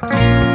Bye.